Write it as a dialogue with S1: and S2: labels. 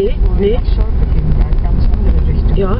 S1: nee, nee. Ganz andere Richtung.
S2: Ja.